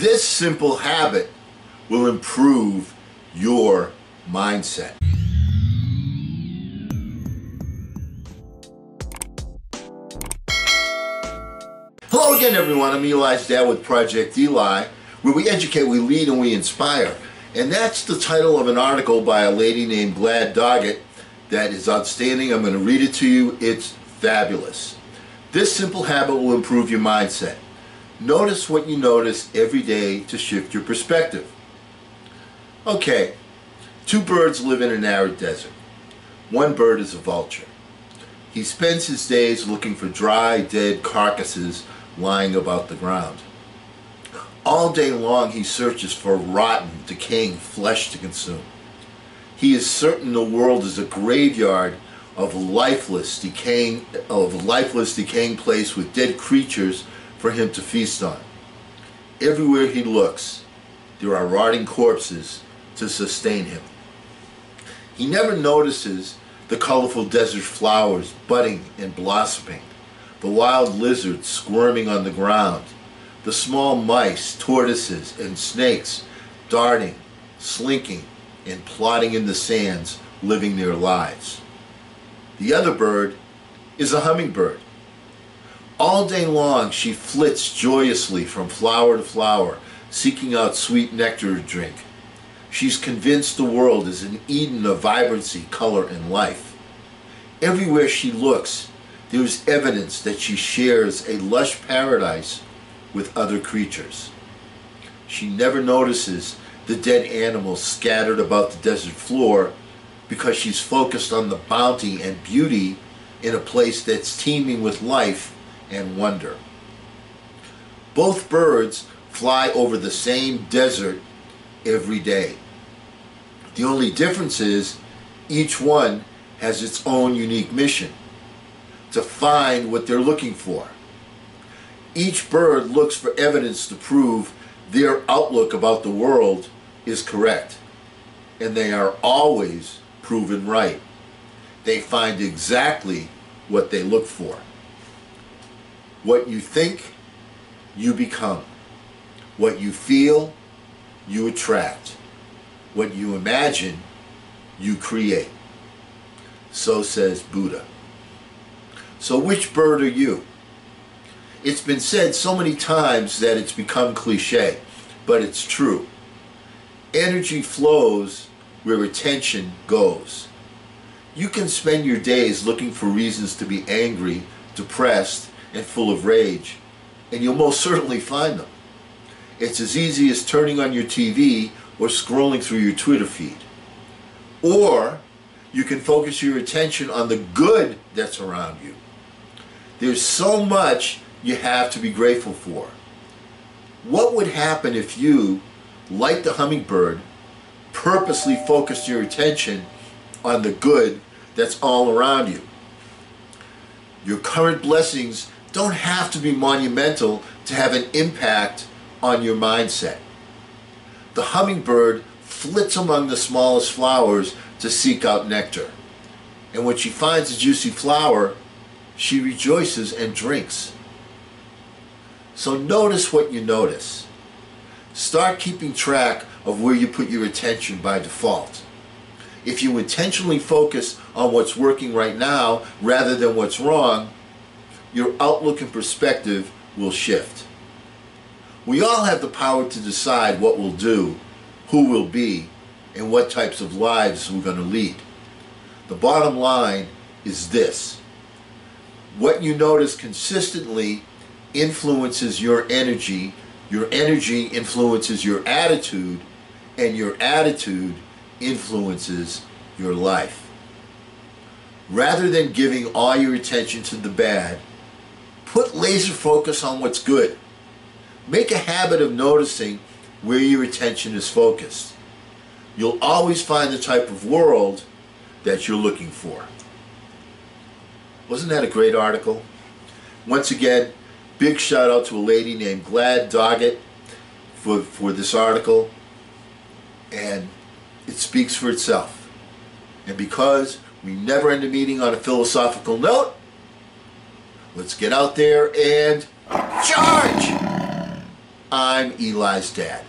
This simple habit will improve your mindset. Hello again everyone, I'm Eli's dad with Project Eli, where we educate, we lead, and we inspire. And that's the title of an article by a lady named Glad Doggett that is outstanding. I'm going to read it to you. It's fabulous. This simple habit will improve your mindset. Notice what you notice every day to shift your perspective. Okay, two birds live in an arid desert. One bird is a vulture. He spends his days looking for dry, dead carcasses lying about the ground. All day long he searches for rotten, decaying flesh to consume. He is certain the world is a graveyard of lifeless, decaying, of lifeless, decaying place with dead creatures for him to feast on. Everywhere he looks, there are rotting corpses to sustain him. He never notices the colorful desert flowers budding and blossoming, the wild lizards squirming on the ground, the small mice, tortoises, and snakes darting, slinking, and plodding in the sands, living their lives. The other bird is a hummingbird. All day long she flits joyously from flower to flower, seeking out sweet nectar to drink. She's convinced the world is an Eden of vibrancy, color, and life. Everywhere she looks, there is evidence that she shares a lush paradise with other creatures. She never notices the dead animals scattered about the desert floor because she's focused on the bounty and beauty in a place that's teeming with life and wonder. Both birds fly over the same desert every day. The only difference is each one has its own unique mission to find what they're looking for. Each bird looks for evidence to prove their outlook about the world is correct. And they are always proven right. They find exactly what they look for. What you think, you become. What you feel, you attract. What you imagine, you create. So says Buddha. So which bird are you? It's been said so many times that it's become cliche, but it's true. Energy flows where attention goes. You can spend your days looking for reasons to be angry, depressed, and full of rage, and you'll most certainly find them. It's as easy as turning on your TV or scrolling through your Twitter feed. Or you can focus your attention on the good that's around you. There's so much you have to be grateful for. What would happen if you, like the hummingbird, purposely focused your attention on the good that's all around you? Your current blessings don't have to be monumental to have an impact on your mindset. The hummingbird flits among the smallest flowers to seek out nectar. And when she finds a juicy flower, she rejoices and drinks. So notice what you notice. Start keeping track of where you put your attention by default. If you intentionally focus on what's working right now rather than what's wrong, your outlook and perspective will shift. We all have the power to decide what we'll do, who we'll be, and what types of lives we're going to lead. The bottom line is this. What you notice consistently influences your energy, your energy influences your attitude, and your attitude influences your life. Rather than giving all your attention to the bad, put laser focus on what's good. Make a habit of noticing where your attention is focused. You'll always find the type of world that you're looking for. Wasn't that a great article? Once again, big shout out to a lady named Glad Doggett for, for this article. And it speaks for itself. And because we never end a meeting on a philosophical note, let's get out there and charge! I'm Eli's dad.